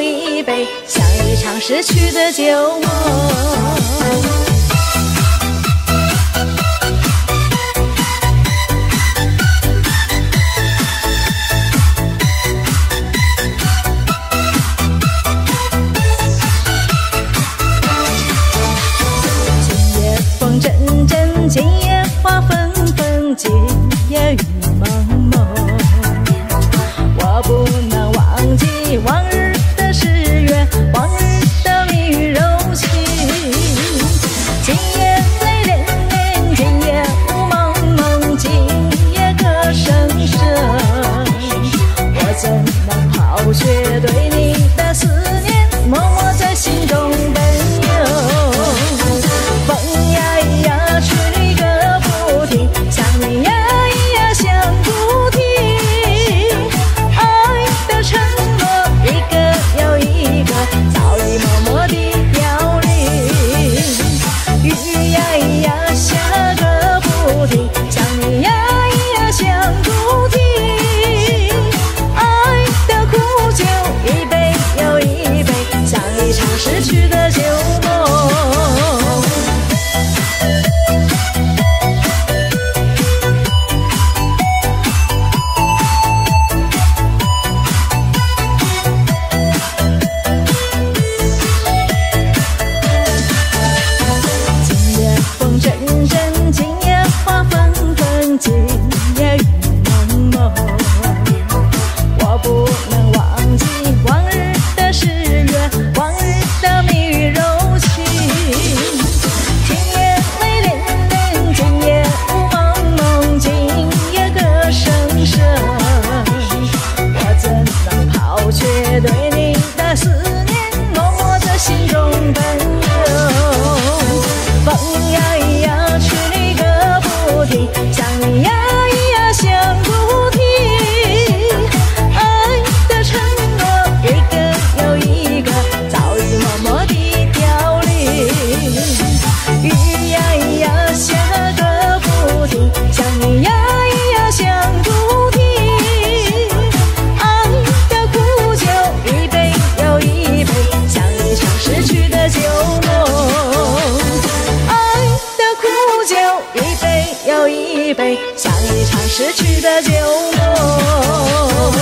一杯像一场逝去的旧梦今夜风阵阵今夜花纷纷今夜雨酒一杯又一杯像一场逝去的旧梦。